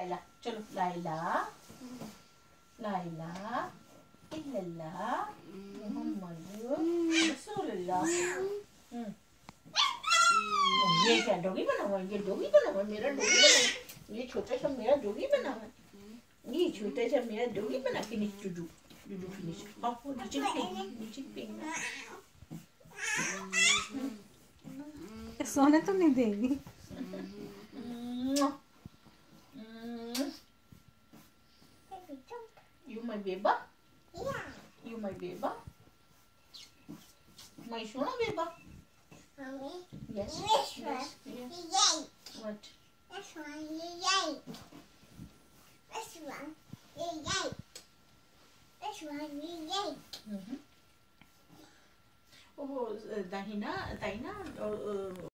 लाइला, चलो, लाइला। लाइला, इल्लल्ला, मोहम्मद रसूलुल्लाह। हम्म। ये क्या, डॉगी बना हुआ ये डॉगी बना हुआ मेरा डॉगी बना हुआ ये छोटा सा मेरा डॉगी बना हुआ ये छोटा सा मेरा डॉगी बना फिनिश टू डू फिनिश हाँ नीचे फेंक नीचे फेंक। सोने तो नहीं देगी। You my baby? Yeah. You my baby? My Shona baby? Mommy? Yes. This one. Yes. yes. yes. What? This one you yank. This one you yank. This one you yank. Mm -hmm. Oh, uh, Dahina, Dahina, uh, uh,